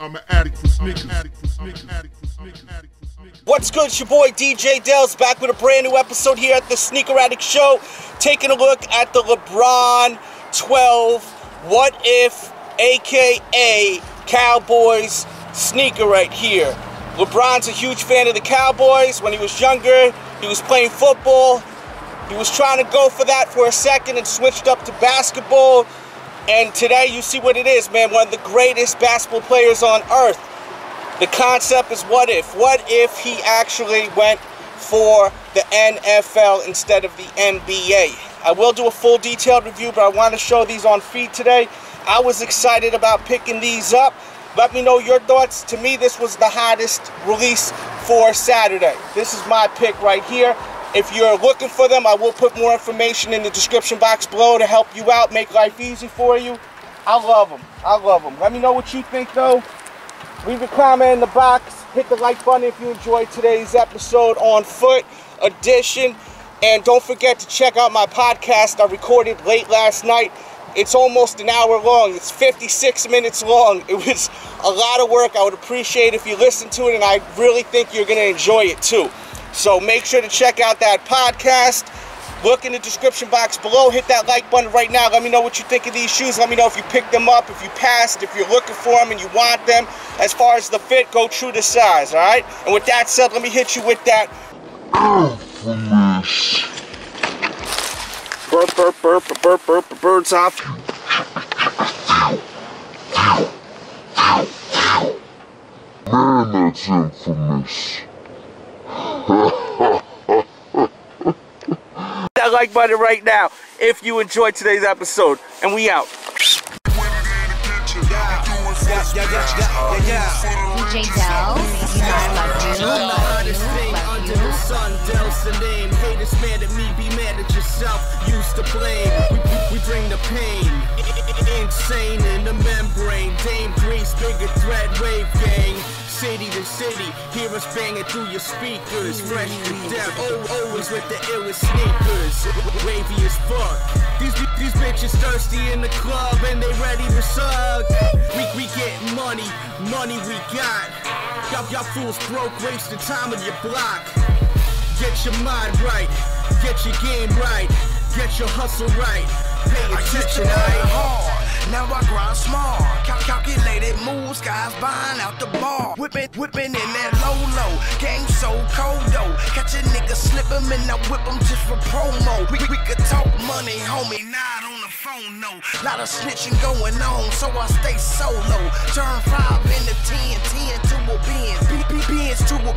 I'm an addict for sneakers. What's good? It's your boy DJ Delz back with a brand new episode here at the Sneaker Addict Show. Taking a look at the LeBron 12 What If, aka Cowboys sneaker right here. LeBron's a huge fan of the Cowboys. When he was younger, he was playing football. He was trying to go for that for a second and switched up to basketball. And today you see what it is, man. One of the greatest basketball players on earth. The concept is what if? What if he actually went for the NFL instead of the NBA? I will do a full detailed review, but I want to show these on feet today. I was excited about picking these up. Let me know your thoughts. To me, this was the hottest release for Saturday. This is my pick right here. If you're looking for them, I will put more information in the description box below to help you out, make life easy for you. I love them. I love them. Let me know what you think, though. Leave a comment in the box. Hit the like button if you enjoyed today's episode on Foot Edition. And don't forget to check out my podcast I recorded late last night. It's almost an hour long. It's 56 minutes long. It was a lot of work. I would appreciate if you listen to it, and I really think you're going to enjoy it too. So make sure to check out that podcast. Look in the description box below. Hit that like button right now. Let me know what you think of these shoes. Let me know if you picked them up, if you passed, if you're looking for them and you want them. As far as the fit, go true to size, all right? And with that said, let me hit you with that. Burp, burp, burp, burp, burp, burp, birds off. Man, that's infamous. Like button right now if you enjoyed today's episode. And we out. DJ you know I love you. Used to blame. We, we, we bring the pain. Insane in the membrane. Dame bigger wave gang. City to city, hear us banging through your speakers. Fresh to death, oh, always with the illest sneakers. Wavy as fuck. These, these bitches thirsty in the club and they ready to suck. We, we get money, money we got. Y'all, y'all fools broke, wasting time on your block. Get your mind right, get your game right, get your hustle right. Pay attention. Now I grind small. Cal calculated moves, guys buying out the bar. Whipping, whipping in that low low. Game so cold though. Catch a nigga slip him and I whip him just for promo. We, we could talk money, homie, not on the phone, no. Lot of snitching going on, so I stay solo. Turn five into ten, ten to a Benz, B, B, Benz to a